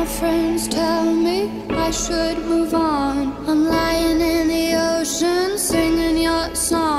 my friends tell me I should move on. I'm lying in the ocean singing your song.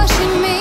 crushing me.